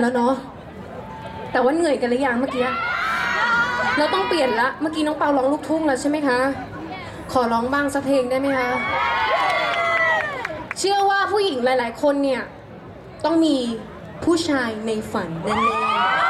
แล้วเนาะ แต่ว่าเหนื่อยกันหรือยังเมื่อกี้ เราต้องเปลี่ยนละ เมื่อกี้น้องเปาร้องลูกทุ่งแล้วใช่ไหมคะ ขอร้องบ้างสักเพลงได้ไหมคะ เชื่อว่าผู้หญิงหลาย ๆ คนเนี่ย ต้องมีผู้ชายในฝันแน่ๆ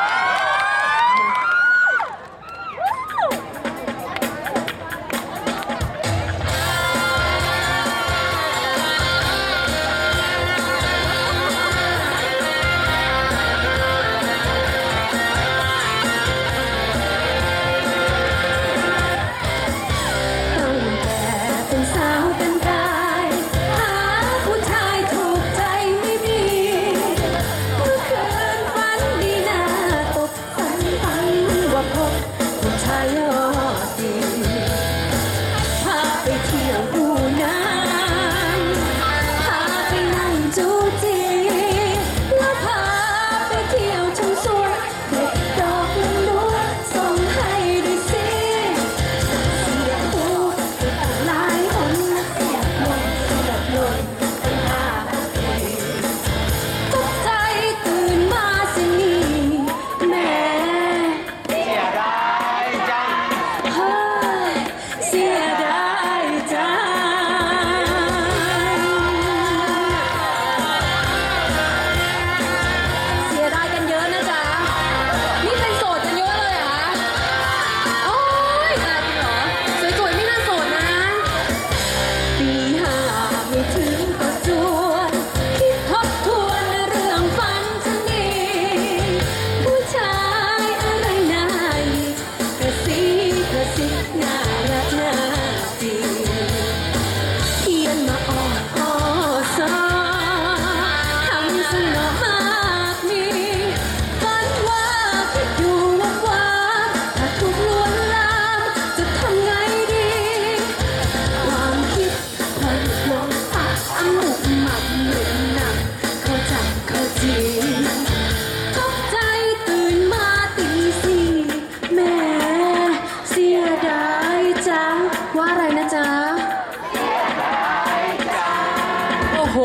โห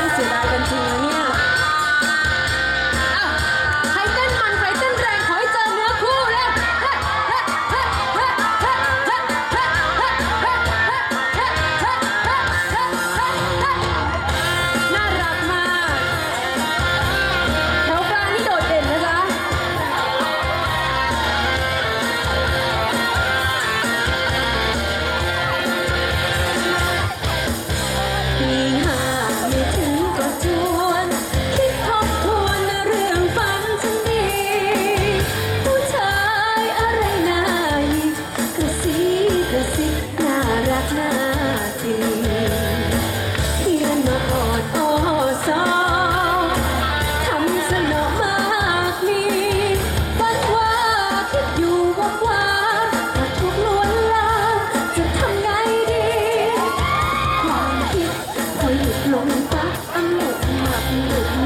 นี่เสียดายกันจริงนะเนี่ยอะใครเต้นมันใครเต้นแรงขอให้เจอเนื้อคู่เร็วเฮ้เฮ้เฮ้เฮ้เฮ้เฮ้เฮ้เฮ้เฮ้เฮ้เฮ้เฮ้เฮ้เฮ้เฮ้น่ารักมากแถวกลางนี่โดดเด่นนะจ๊ะ ปีง 龙巴安 đằng.